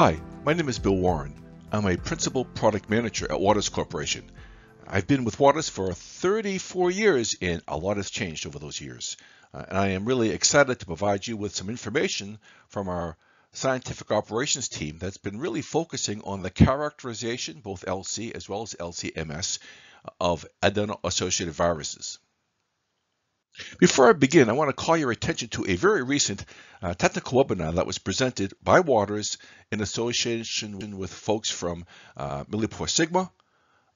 Hi, my name is Bill Warren. I'm a Principal Product Manager at Waters Corporation. I've been with Waters for 34 years and a lot has changed over those years. Uh, and I am really excited to provide you with some information from our scientific operations team that's been really focusing on the characterization, both LC as well as LCMS, of adeno-associated viruses. Before I begin, I want to call your attention to a very recent uh, technical webinar that was presented by Waters in association with folks from uh, Sigma,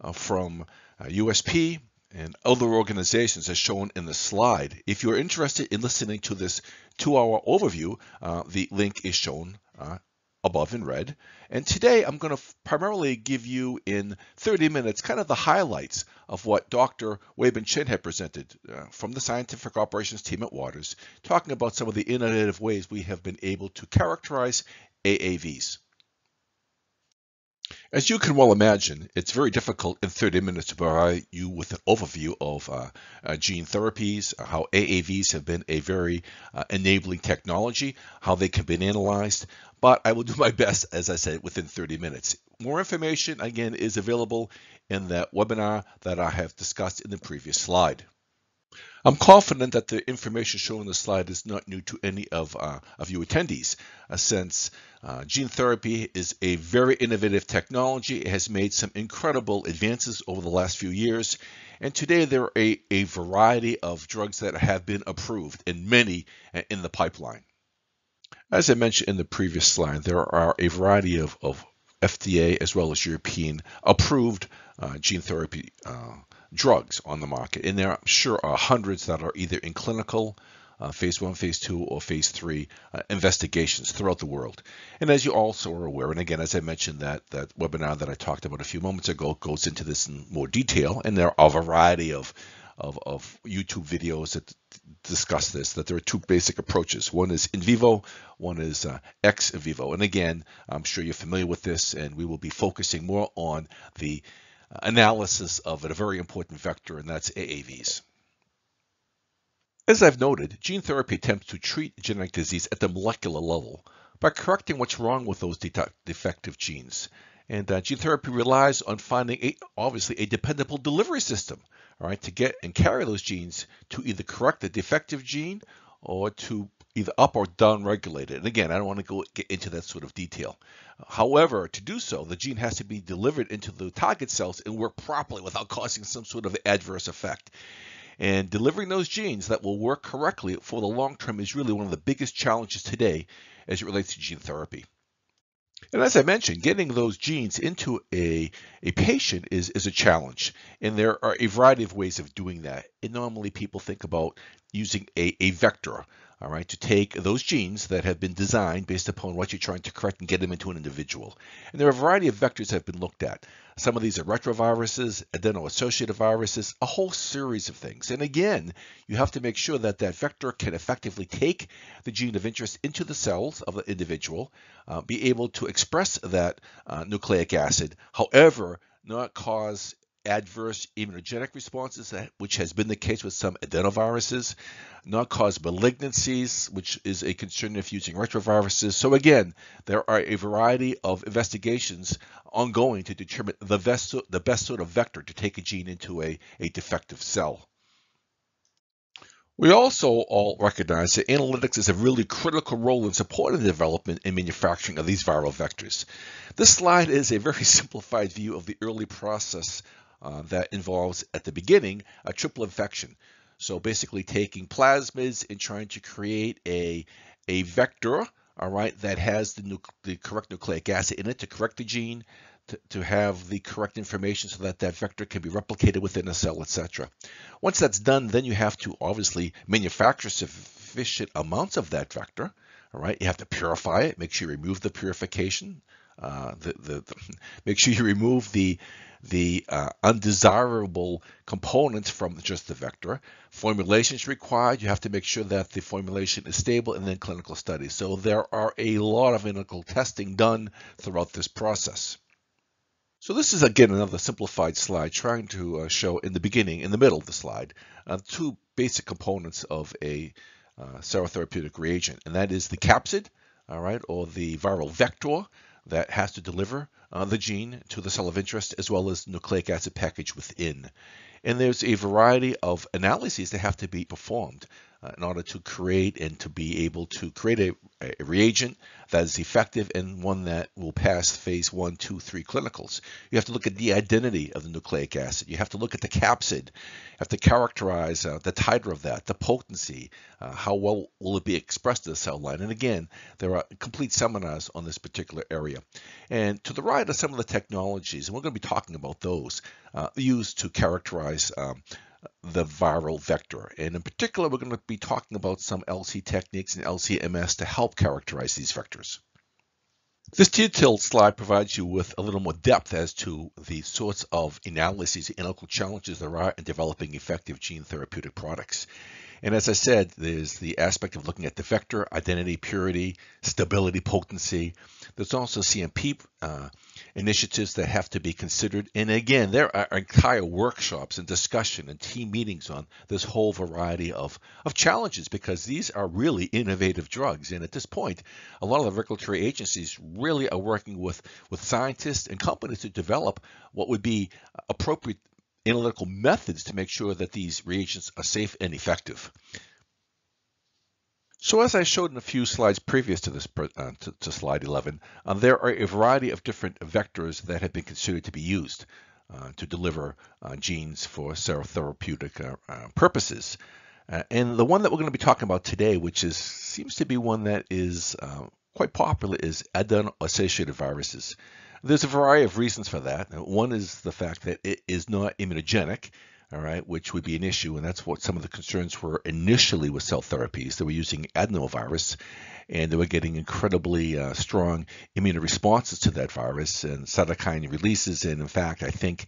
uh, from uh, USP, and other organizations as shown in the slide. If you're interested in listening to this two-hour overview, uh, the link is shown uh, above in red. And today I'm going to primarily give you in 30 minutes kind of the highlights of what Dr. Weibin Chen had presented uh, from the scientific operations team at Waters, talking about some of the innovative ways we have been able to characterize AAVs. As you can well imagine, it's very difficult in 30 minutes to provide you with an overview of uh, uh, gene therapies, uh, how AAVs have been a very uh, enabling technology, how they can be analyzed, but I will do my best, as I said, within 30 minutes. More information, again, is available in that webinar that I have discussed in the previous slide. I'm confident that the information shown in the slide is not new to any of, uh, of you attendees, uh, since uh, gene therapy is a very innovative technology. It has made some incredible advances over the last few years, and today there are a, a variety of drugs that have been approved, and many uh, in the pipeline. As I mentioned in the previous slide, there are a variety of, of FDA as well as European approved uh, gene therapy uh, drugs on the market. And there, I'm sure, are hundreds that are either in clinical, uh, phase one, phase two, or phase three uh, investigations throughout the world. And as you also are aware, and again, as I mentioned, that that webinar that I talked about a few moments ago goes into this in more detail, and there are a variety of of, of YouTube videos that discuss this, that there are two basic approaches. One is in vivo, one is uh, ex vivo. And again, I'm sure you're familiar with this, and we will be focusing more on the analysis of a very important vector, and that's AAVs. As I've noted, gene therapy attempts to treat genetic disease at the molecular level by correcting what's wrong with those defective genes. And uh, gene therapy relies on finding, a, obviously, a dependable delivery system, all right, to get and carry those genes to either correct the defective gene or to either up or down regulated. And again, I don't want to go get into that sort of detail. However, to do so, the gene has to be delivered into the target cells and work properly without causing some sort of adverse effect. And delivering those genes that will work correctly for the long term is really one of the biggest challenges today as it relates to gene therapy. And as I mentioned, getting those genes into a, a patient is, is a challenge. And there are a variety of ways of doing that. And normally people think about using a, a vector, all right, to take those genes that have been designed based upon what you're trying to correct and get them into an individual. And there are a variety of vectors that have been looked at. Some of these are retroviruses, adeno-associated viruses, a whole series of things. And again, you have to make sure that that vector can effectively take the gene of interest into the cells of the individual, uh, be able to express that uh, nucleic acid, however, not cause adverse immunogenic responses, which has been the case with some adenoviruses, not cause malignancies, which is a concern if using retroviruses. So again, there are a variety of investigations ongoing to determine the best, the best sort of vector to take a gene into a, a defective cell. We also all recognize that analytics is a really critical role in supporting the development and manufacturing of these viral vectors. This slide is a very simplified view of the early process uh, that involves, at the beginning, a triple infection. So basically taking plasmids and trying to create a, a vector, all right, that has the, the correct nucleic acid in it to correct the gene, to, to have the correct information so that that vector can be replicated within a cell, etc. Once that's done, then you have to obviously manufacture sufficient amounts of that vector, all right? You have to purify it, make sure you remove the purification, uh, the, the, the, make sure you remove the the uh, undesirable components from just the vector. Formulation is required. You have to make sure that the formulation is stable and then clinical studies. So there are a lot of clinical testing done throughout this process. So this is again another simplified slide trying to uh, show in the beginning, in the middle of the slide, uh, two basic components of a uh, serotherapeutic reagent, and that is the capsid, all right, or the viral vector, that has to deliver uh, the gene to the cell of interest as well as nucleic acid package within. And there's a variety of analyses that have to be performed in order to create and to be able to create a, a, reagent that is effective and one that will pass phase one, two, three clinicals. You have to look at the identity of the nucleic acid. You have to look at the capsid. You have to characterize uh, the titer of that, the potency, uh, how well will it be expressed in the cell line. And again, there are complete seminars on this particular area. And to the right are some of the technologies, and we're going to be talking about those uh, used to characterize um, the viral vector. And in particular, we're going to be talking about some LC techniques and LC-MS to help characterize these vectors. This detailed slide provides you with a little more depth as to the sorts of analyses and analytical challenges there are in developing effective gene therapeutic products. And as I said, there's the aspect of looking at the vector, identity, purity, stability, potency. There's also CMP uh, initiatives that have to be considered. And again, there are entire workshops and discussion and team meetings on this whole variety of, of challenges because these are really innovative drugs. And at this point, a lot of the regulatory agencies really are working with, with scientists and companies to develop what would be appropriate analytical methods to make sure that these reagents are safe and effective. So as I showed in a few slides previous to this uh, to, to, slide 11, uh, there are a variety of different vectors that have been considered to be used uh, to deliver uh, genes for therapeutic uh, uh, purposes. and the one that we're going to be talking about today, which is seems to be one that is quite popular, is adeno-associated viruses. There's a variety of reasons for that. One is the fact that it is not immunogenic, all right, which would be an issue. And that's what some of the concerns were initially with cell therapies. They were using adenovirus and they were getting incredibly uh, strong immune responses to that virus and cytokine releases. And in fact, I think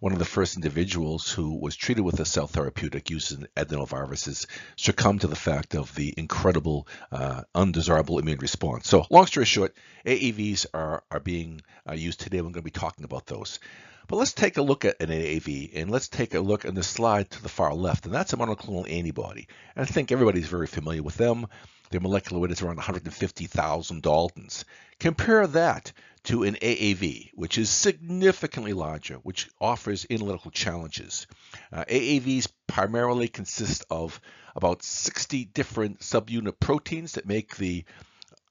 one of the first individuals who was treated with a cell therapeutic using adenoviruses succumbed to the fact of the incredible uh, undesirable immune response. So long story short, AAVs are, are being uh, used today. We're going to be talking about those. But let's take a look at an AAV and let's take a look in the slide to the far left, and that's a monoclonal antibody. And I think everybody's very familiar with them. Their molecular weight is around 150,000 Daltons. Compare that to an AAV, which is significantly larger, which offers analytical challenges. Uh, AAVs primarily consist of about 60 different subunit proteins that make the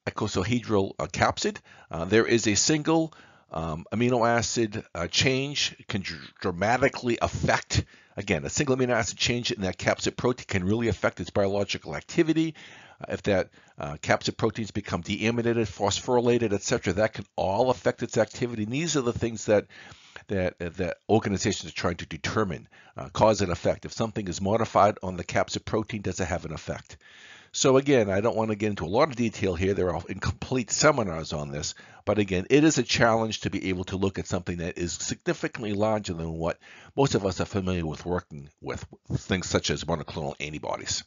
icosahedral uh, capsid. Uh, there is a single um, amino acid uh, change can dr- dramatically affect, again, a single amino acid change in that capsid protein can really affect its biological activity. Uh, if that uh, capsid proteins become deaminated, phosphorylated, etc., that can all affect its activity. And these are the things that that that organizations are trying to determine uh, cause and effect. If something is modified on the capsid protein, does it have an effect? So again, I don't want to get into a lot of detail here. There are incomplete seminars on this, but again, it is a challenge to be able to look at something that is significantly larger than what most of us are familiar with working with, things such as monoclonal antibodies.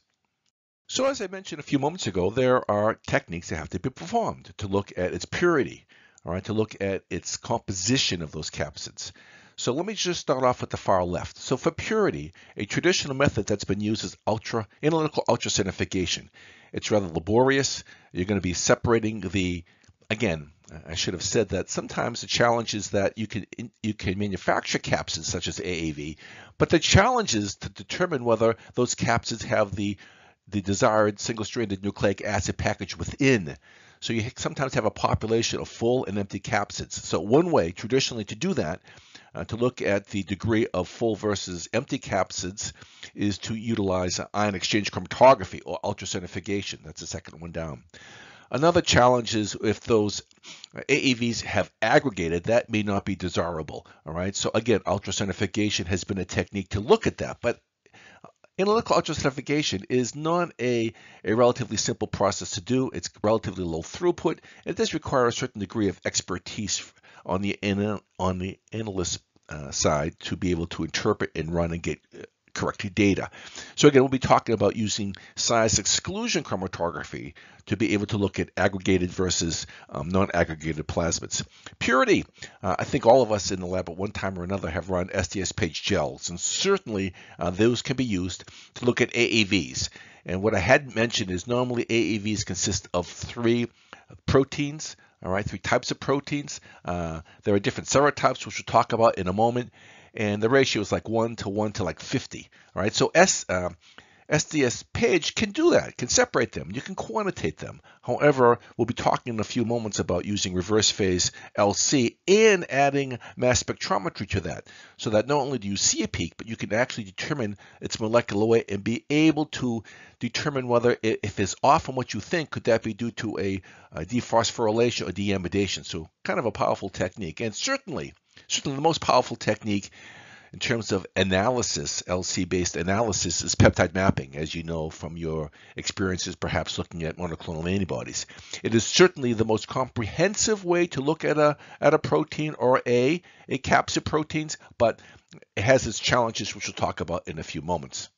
So as I mentioned a few moments ago, there are techniques that have to be performed to look at its purity, all right, to look at its composition of those capsids. So let me just start off with the far left. So for purity, a traditional method that's been used is ultra analytical ultracentrifugation. It's rather laborious. You're going to be separating the again, I should have said that sometimes the challenge is that you can you can manufacture capsids such as AAV, but the challenge is to determine whether those capsids have the the desired single-stranded nucleic acid package within. So you sometimes have a population of full and empty capsids. So one way traditionally to do that uh, to look at the degree of full versus empty capsids is to utilize ion exchange chromatography or ultracentrifugation. That's the second one down. Another challenge is if those AAVs have aggregated, that may not be desirable. All right. So again, ultracentrifugation has been a technique to look at that, but analytical ultracentrifugation is not a, a relatively simple process to do. It's relatively low throughput. It does require a certain degree of expertise on the on the analyst uh, side to be able to interpret and run and get uh, correct data. So again, we'll be talking about using size exclusion chromatography to be able to look at aggregated versus um, non-aggregated plasmids. Purity, uh, I think all of us in the lab at one time or another have run SDS page gels, and certainly uh, those can be used to look at AAVs. And what I had mentioned is normally AAVs consist of three proteins, all right, three types of proteins. Uh, there are different serotypes, which we'll talk about in a moment, and the ratio is like 1 to 1 to like 50, all right? So S, uh, SDS page can do that, can separate them. You can quantitate them. However, we'll be talking in a few moments about using reverse phase LC and adding mass spectrometry to that so that not only do you see a peak, but you can actually determine its molecular weight and be able to determine whether if it's off from what you think, could that be due to a, a dephosphorylation or deamidation. So kind of a powerful technique. And certainly, certainly the most powerful technique in terms of analysis, LC-based analysis is peptide mapping, as you know from your experiences perhaps looking at monoclonal antibodies. It is certainly the most comprehensive way to look at a, at a protein or a, a capsid proteins, but it has its challenges, which we'll talk about in a few moments.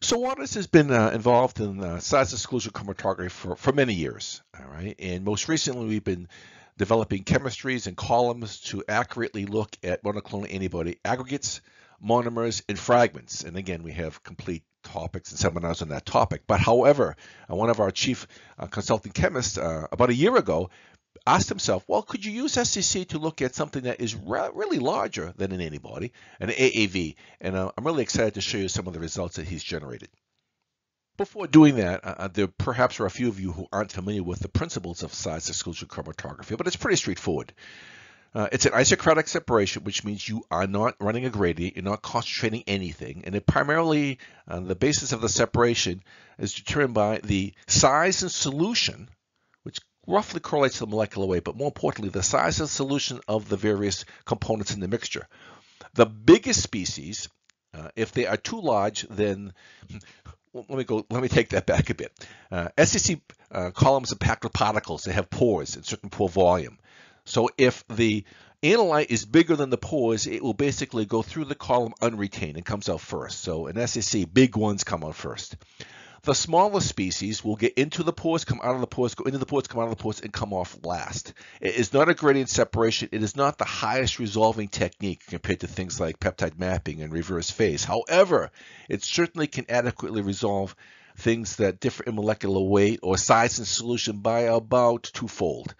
So Waters has been uh, involved in uh, size exclusion chromatography for, for many years, all right? And most recently, we've been developing chemistries and columns to accurately look at monoclonal antibody aggregates, monomers, and fragments. And again, we have complete topics and seminars on that topic. But however, uh, one of our chief uh, consulting chemists uh, about a year ago asked himself, well, could you use SCC to look at something that is re really larger than an antibody, an AAV? And uh, I'm really excited to show you some of the results that he's generated. Before doing that, uh, uh, there perhaps are a few of you who aren't familiar with the principles of size exclusion chromatography, but it's pretty straightforward. Uh, it's an isocratic separation, which means you are not running a gradient, you're not concentrating anything, and it primarily, uh, the basis of the separation is determined by the size and solution, which roughly correlates to the molecular weight, but more importantly, the size and solution of the various components in the mixture. The biggest species, uh, if they are too large, then let me go. Let me take that back a bit. Uh, SCC uh, columns are packed with particles. They have pores and certain pore volume. So if the analyte is bigger than the pores, it will basically go through the column unretained and comes out first. So in SCC, big ones come out first. The smaller species will get into the pores, come out of the pores, go into the pores, come out of the pores, and come off last. It is not a gradient separation. It is not the highest resolving technique compared to things like peptide mapping and reverse phase. However, it certainly can adequately resolve things that differ in molecular weight or size and solution by about twofold.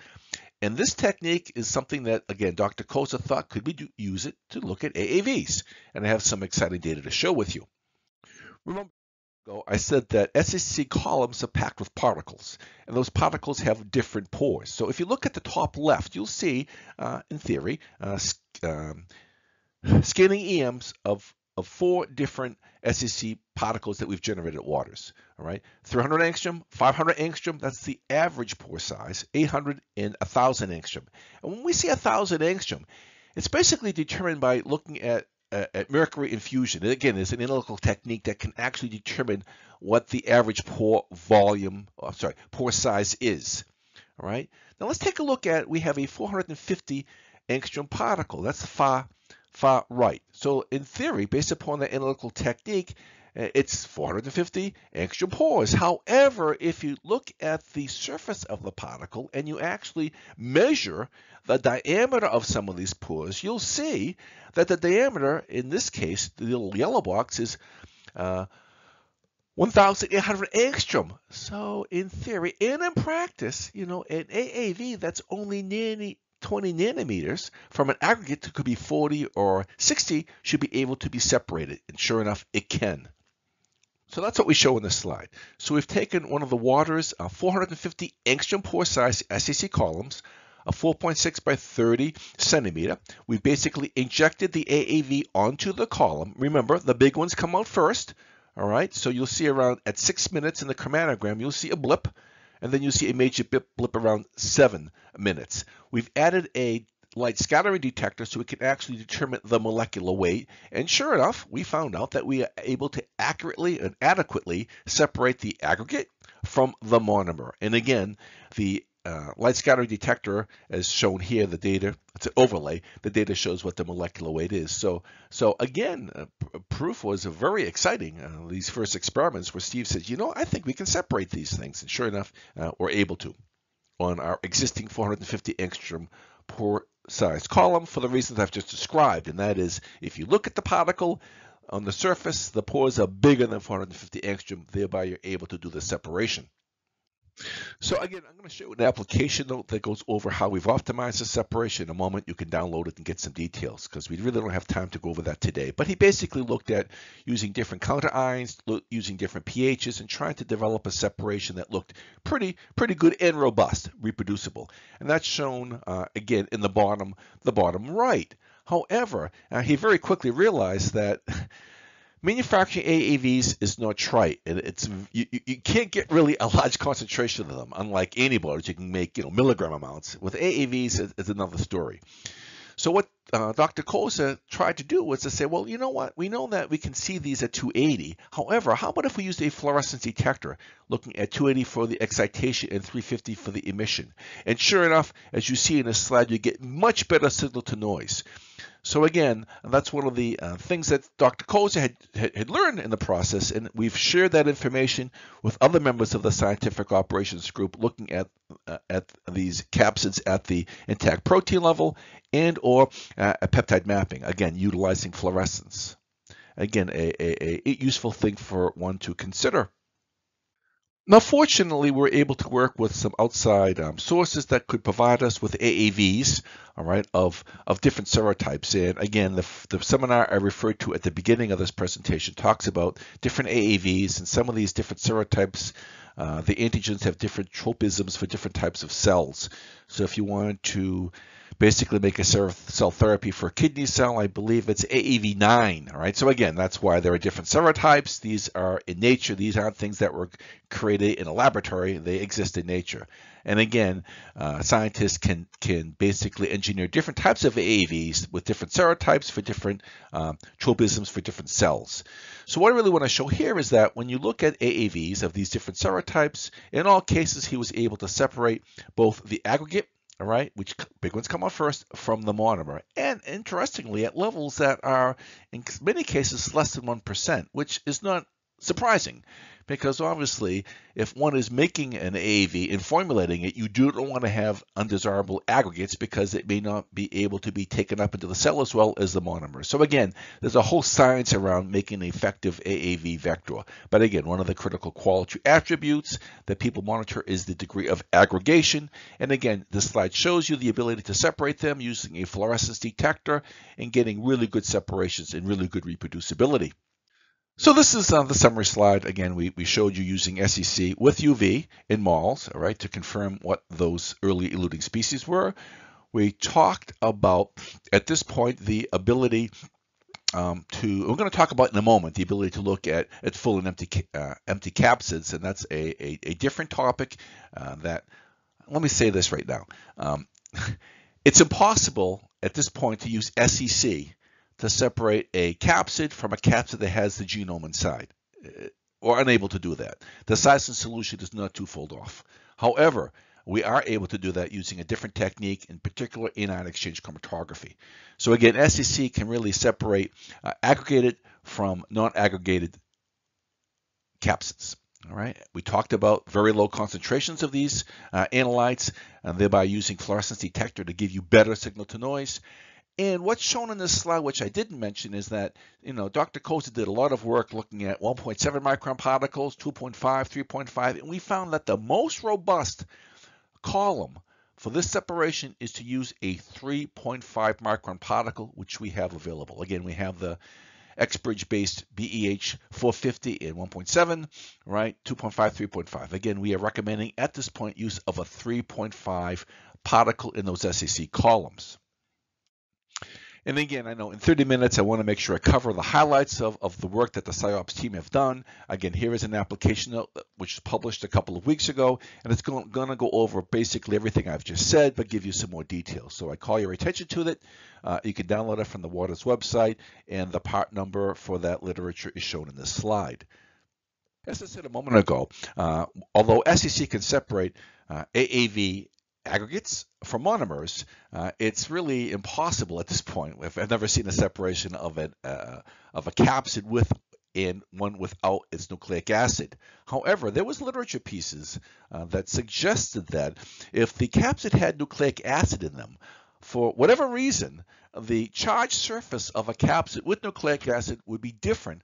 And this technique is something that, again, Dr. Kosa thought could be do, use it to look at AAVs. And I have some exciting data to show with you. Remember, ago, I said that SEC columns are packed with particles, and those particles have different pores. So if you look at the top left, you'll see, uh, in theory, uh, um, scanning EMs of, of four different SEC particles that we've generated at Waters. All right, 300 angstrom, 500 angstrom, that's the average pore size, 800 and 1,000 angstrom. And when we see 1,000 angstrom, it's basically determined by looking at at mercury infusion. And again, it's an analytical technique that can actually determine what the average pore volume, oh, sorry, pore size is. All right. Now let's take a look at, we have a 450 angstrom particle. That's far, far right. So in theory, based upon the analytical technique, uh, it's 450 angstrom pores. However, if you look at the surface of the particle and you actually measure the diameter of some of these pores, you'll see that the diameter, in this case, the little yellow box, is uh, 1,800 angstrom. So in theory and in practice, you know, an AAV that's only nearly 20 nanometers from an aggregate that could be 40 or 60 should be able to be separated. And sure enough, it can. So that's what we show in this slide. So we've taken one of the Waters uh, 450 angstrom pore size SEC columns, a 4.6 by 30 centimeter. We've basically injected the AAV onto the column. Remember, the big ones come out first. All right, so you'll see around at six minutes in the chromatogram, you'll see a blip, and then you'll see a major blip, blip around seven minutes. We've added a light scattering detector so we can actually determine the molecular weight. And sure enough, we found out that we are able to accurately and adequately separate the aggregate from the monomer. And again, the uh, light scattering detector, as shown here, the data, it's an overlay, the data shows what the molecular weight is. So, so again, uh, proof was very exciting, uh, these first experiments where Steve says, you know, I think we can separate these things. And sure enough, uh, we're able to on our existing 450 angstrom pore size column for the reasons I've just described. And that is, if you look at the particle on the surface, the pores are bigger than 450 angstrom, thereby you're able to do the separation. So again, I'm going to show you an application note that goes over how we've optimized the separation. In a moment, you can download it and get some details because we really don't have time to go over that today. But he basically looked at using different counter ions, using different pHs, and trying to develop a separation that looked pretty, pretty good and robust, reproducible. And that's shown uh, again in the bottom, the bottom right. However, uh, he very quickly realized that Manufacturing AAVs is not trite. It's you, you can't get really a large concentration of them. Unlike antibodies, you can make you know milligram amounts. With AAVs, it's another story. So what uh, Dr. Kosa tried to do was to say, well, you know what? We know that we can see these at 280. However, how about if we used a fluorescence detector, looking at 280 for the excitation and 350 for the emission? And sure enough, as you see in this slide, you get much better signal to noise. So again, that's one of the uh, things that Dr. Koza had, had, learned in the process, and we've shared that information with other members of the scientific operations group looking at uh, at these capsids at the intact protein level and or uh, a peptide mapping, again, utilizing fluorescence. Again, a, a, a useful thing for one to consider. Now, fortunately, we're able to work with some outside um, sources that could provide us with AAVs, all right, of, of different serotypes. And again, the, the seminar I referred to at the beginning of this presentation talks about different AAVs and some of these different serotypes. Uh, the antigens have different tropisms for different types of cells. So if you want to basically make a cell therapy for kidney cell. I believe it's AAV9. All right. So again, that's why there are different serotypes. These are in nature. These aren't things that were created in a laboratory. They exist in nature. And again, uh, scientists can can basically engineer different types of AAVs with different serotypes for different um, tropisms for different cells. So what I really want to show here is that when you look at AAVs of these different serotypes, in all cases he was able to separate both the aggregate all right, which big ones come out first from the monomer. And interestingly, at levels that are in many cases less than 1%, which is not surprising because obviously if one is making an AAV and formulating it, you do not want to have undesirable aggregates because it may not be able to be taken up into the cell as well as the monomer. So again, there's a whole science around making an effective AAV vector. But again, one of the critical quality attributes that people monitor is the degree of aggregation. And again, this slide shows you the ability to separate them using a fluorescence detector and getting really good separations and really good reproducibility. So this is uh, the summary slide. Again, we, we showed you using SEC with UV in mols, all right, to confirm what those early eluding species were. We talked about, at this point, the ability um, to, we're going to talk about in a moment, the ability to look at, at full and empty, uh, empty capsids, and that's a, a, a different topic uh, that, let me say this right now. Um, it's impossible at this point to use SEC to separate a capsid from a capsid that has the genome inside, uh, or unable to do that. The Sison solution is not twofold off. However, we are able to do that using a different technique, in particular anion exchange chromatography. So again, SEC can really separate uh, aggregated from non-aggregated capsids. All right, we talked about very low concentrations of these uh, analytes, and thereby using fluorescence detector to give you better signal to noise. And what's shown in this slide, which I didn't mention, is that you know Dr. Koza did a lot of work looking at 1.7 micron particles, 2.5, 3.5, and we found that the most robust column for this separation is to use a 3.5 micron particle, which we have available. Again, we have the XBridge based BEH 450 and 1.7, right? 2.5, 3.5. Again, we are recommending at this point use of a 3.5 particle in those SEC columns. And again, I know in 30 minutes, I want to make sure I cover the highlights of, of the work that the PsyOps team have done. Again, here is an application note which was published a couple of weeks ago, and it's going, going to go over basically everything I've just said, but give you some more details. So I call your attention to it. Uh, you can download it from the Waters website, and the part number for that literature is shown in this slide. As I said a moment ago, uh, although SEC can separate uh, AAV aggregates from monomers, uh, it's really impossible at this point. I've never seen a separation of an uh, of a capsid with and one without its nucleic acid. However, there was literature pieces uh, that suggested that if the capsid had nucleic acid in them, for whatever reason, the charged surface of a capsid with nucleic acid would be different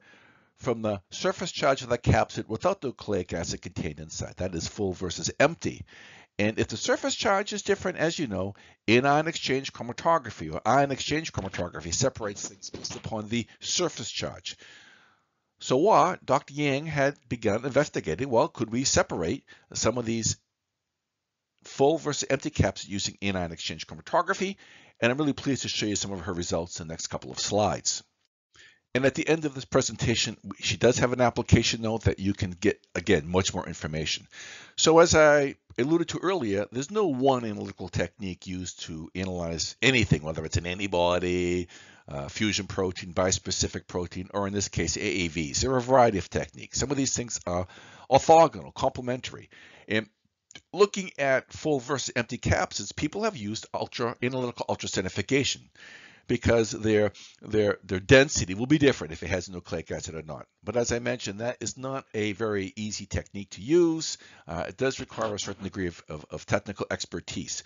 from the surface charge of the capsid without nucleic acid contained inside. That is full versus empty. And if the surface charge is different, as you know, anion exchange chromatography or ion exchange chromatography separates things based upon the surface charge. So what Dr. Yang had begun investigating, well, could we separate some of these full versus empty caps using anion exchange chromatography? And I'm really pleased to show you some of her results in the next couple of slides. And at the end of this presentation, she does have an application note that you can get, again, much more information. So as I alluded to earlier, there's no one analytical technique used to analyze anything, whether it's an antibody, uh, fusion protein, bispecific protein, or in this case, AAVs. There are a variety of techniques. Some of these things are orthogonal, complementary. And looking at full versus empty capsids, people have used ultra analytical ultracentrifugation because their their their density will be different if it has nucleic acid or not. But as I mentioned, that is not a very easy technique to use. Uh, it does require a certain degree of, of, of technical expertise.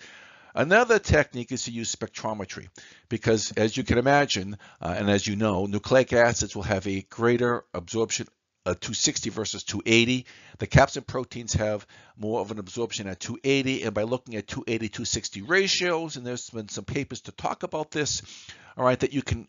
Another technique is to use spectrometry because as you can imagine, uh, and as you know, nucleic acids will have a greater absorption uh, 260 versus 280. The capsid proteins have more of an absorption at 280, and by looking at 280 260 ratios, and there's been some papers to talk about this, all right, that you can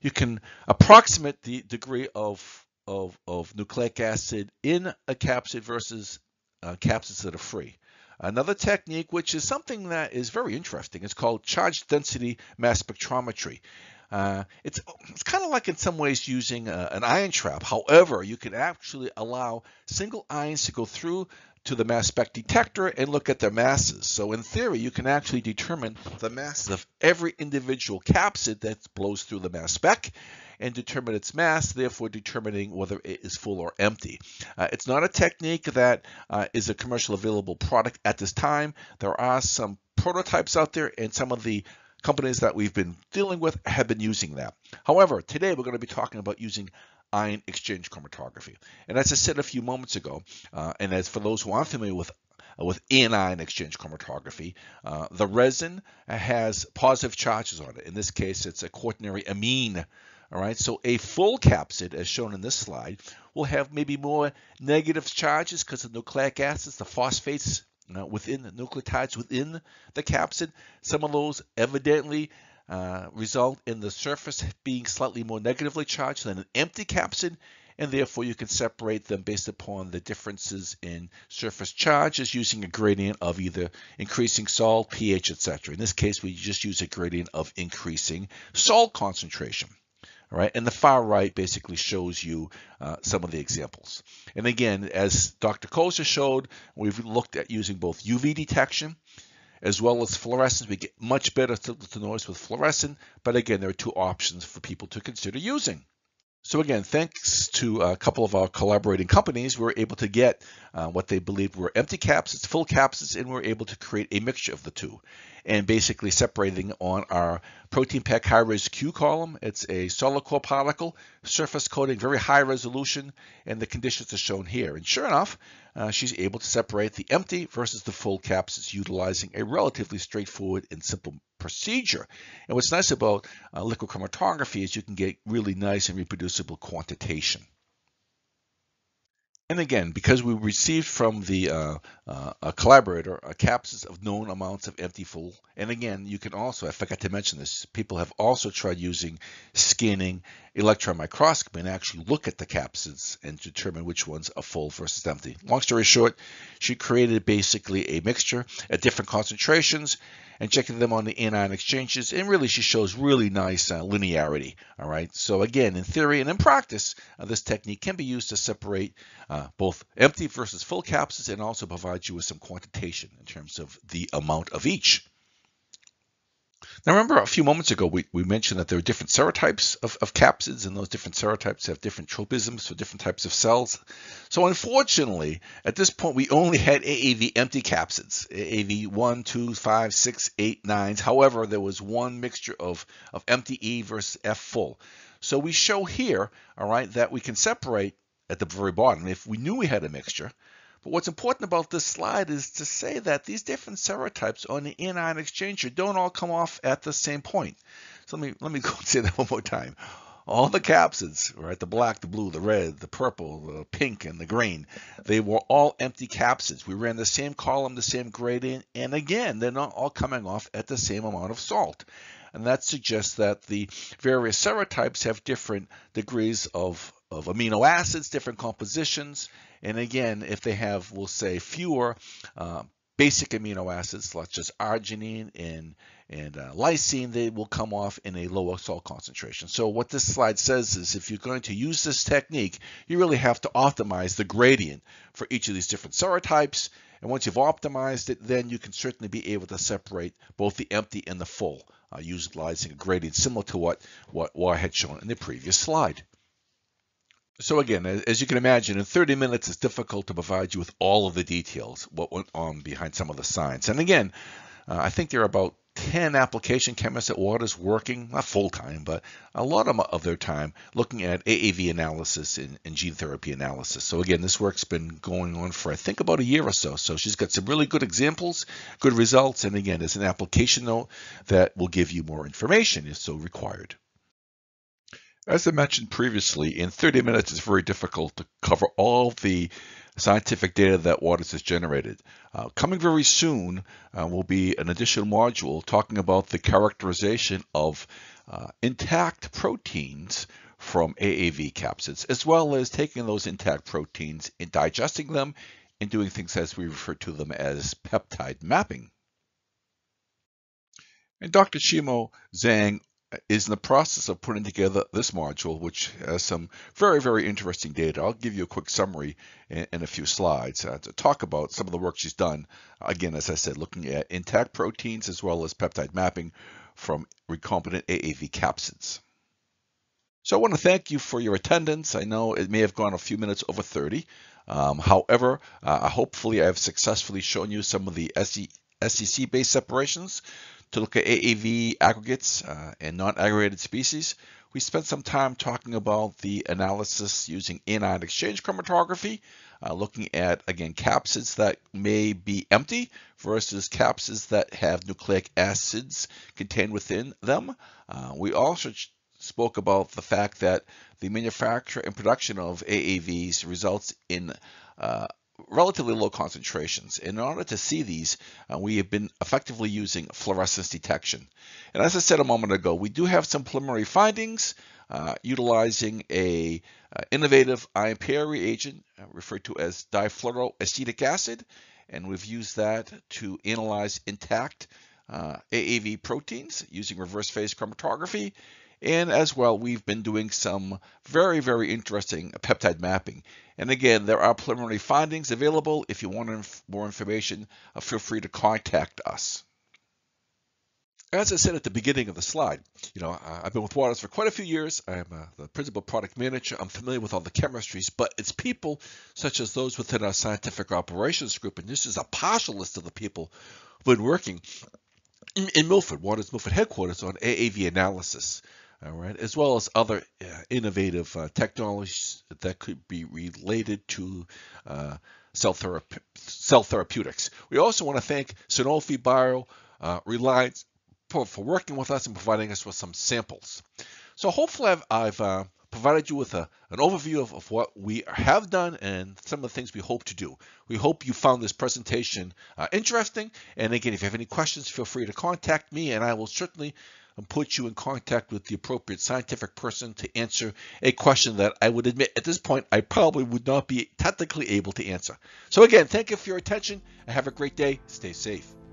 you can approximate the degree of of, of nucleic acid in a capsid versus uh, capsids that are free. Another technique, which is something that is very interesting, is called charge density mass spectrometry. Uh, it's it's kind of like in some ways using a, uh, an ion trap. However, you can actually allow single ions to go through to the mass spec detector and look at their masses. So in theory, you can actually determine the mass of every individual capsid that blows through the mass spec and determine its mass, therefore determining whether it is full or empty. Uh, it's not a technique that uh, is a commercial available product at this time. There are some prototypes out there and some of the companies that we've been dealing with have been using that. However, today we're going to be talking about using ion exchange chromatography. And as I said a few moments ago, uh, and as for those who aren't familiar with uh, with anion exchange chromatography, uh, the resin has positive charges on it. In this case, it's a quaternary amine. All right, so a full capsid, as shown in this slide, will have maybe more negative charges because of nucleic acids, the phosphates uh, within the nucleotides within the capsid. Some of those evidently uh, result in the surface being slightly more negatively charged than an empty capsid, and therefore you can separate them based upon the differences in surface charges using a gradient of either increasing salt, pH, etc. In this case, we just use a gradient of increasing salt concentration. All right, and the far right basically shows you uh, some of the examples. And again, as Dr. Koza showed, we've looked at using both UV detection as well as fluorescence. We get much better to noise with fluorescent, but again, there are two options for people to consider using. So again, thanks to a couple of our collaborating companies, we were able to get uh, what they believed were empty capsids, full capsids, and we were able to create a mixture of the two and basically separating on our protein pack high-res Q column. It's a solid core particle, surface coating, very high resolution, and the conditions are shown here. And sure enough, uh, she's able to separate the empty versus the full capsids utilizing a relatively straightforward and simple procedure. And what's nice about uh, liquid chromatography is you can get really nice and reproducible quantitation. And again, because we received from the uh, uh, a collaborator a capsids of known amounts of empty full, and again, you can also, I forgot to mention this, people have also tried using scanning electron microscopy and actually look at the capsids and determine which ones are full versus empty. Long story short, she created basically a mixture at different concentrations and checking them on the anion exchanges. And really, she shows really nice uh, linearity. All right. So again, in theory and in practice, uh, this technique can be used to separate uh, both empty versus full capsids and also provide you with some quantitation in terms of the amount of each. Now remember a few moments ago we, we mentioned that there are different serotypes of, of capsids and those different serotypes have different tropisms for different types of cells. So unfortunately, at this point we only had AAV empty capsids, AAV 1, 2, 5, 6, 8, 9s. However, there was one mixture of, of empty E versus F full. So we show here, all right, that we can separate at the very bottom. If we knew we had a mixture, but what's important about this slide is to say that these different serotypes on the anion exchanger don't all come off at the same point. So let me let me go and say that one more time. all the capsids, right? The black, the blue, the red, the purple, the pink, and the green, they were all empty capsids. We ran the same column, the same gradient, and again, they're not all coming off at the same amount of salt. And that suggests that the various serotypes have different degrees of, of amino acids, different compositions. And again, if they have, we'll say, fewer uh, basic amino acids, such as arginine and, and uh, lysine, they will come off in a lower salt concentration. So what this slide says is if you're going to use this technique, you really have to optimize the gradient for each of these different serotypes. And once you've optimized it, then you can certainly be able to separate both the empty and the full, uh, utilizing a gradient similar to what, what, what I had shown in the previous slide. So again, as you can imagine, in 30 minutes it's difficult to provide you with all of the details, what went on behind some of the science. And again, uh, I think there are about 10 application chemists at Waters working, not full time, but a lot of, of their time looking at AAV analysis and, and, gene therapy analysis. So again, this work's been going on for I think about a year or so. So she's got some really good examples, good results, and again, it's an application note that will give you more information if so required. As I mentioned previously, in 30 minutes it's very difficult to cover all the scientific data that Waters has generated. Uh, coming very soon uh, will be an additional module talking about the characterization of uh, intact proteins from AAV capsids, as well as taking those intact proteins and digesting them and doing things as we refer to them as peptide mapping. And Dr. Shimo Zhang is in the process of putting together this module, which has some very, very interesting data. I'll give you a quick summary in, in a few slides uh, to talk about some of the work she's done. Again, as I said, looking at intact proteins as well as peptide mapping from recombinant AAV capsids. So I want to thank you for your attendance. I know it may have gone a few minutes over 30. Um, however, uh, hopefully I have successfully shown you some of the SEC-based separations to look at AAV aggregates uh, and non-aggregated species. We spent some time talking about the analysis using anion exchange chromatography, uh, looking at, again, capsids that may be empty versus capsids that have nucleic acids contained within them. Uh, we also spoke about the fact that the manufacture and production of AAVs results in uh, relatively low concentrations. In order to see these, uh, we have been effectively using fluorescence detection. And as I said a moment ago, we do have some preliminary findings uh, utilizing a uh, innovative IMPR reagent uh, referred to as difluoroacetic acid, and we've used that to analyze intact uh, AAV proteins using reverse phase chromatography. And as well, we've been doing some very, very interesting peptide mapping. And again, there are preliminary findings available. If you want inf more information, uh, feel free to contact us. As I said at the beginning of the slide, you know, I've been with Waters for quite a few years. I'm uh, the principal product manager. I'm familiar with all the chemistries, but it's people such as those within our scientific operations group, and this is a partial list of the people who've been working in, in Milford, Waters Milford headquarters on AAV analysis all right, as well as other uh, innovative uh, technologies that could be related to uh, cell, thera- cell therapeutics. We also want to thank Sanofi Bio uh, Reliance for, for, working with us and providing us with some samples. So hopefully I've, I've uh, provided you with a, an overview of, of, what we have done and some of the things we hope to do. We hope you found this presentation uh, interesting. And again, if you have any questions, feel free to contact me and I will certainly and put you in contact with the appropriate scientific person to answer a question that I would admit at this point I probably would not be technically able to answer. So again, thank you for your attention and have a great day. Stay safe.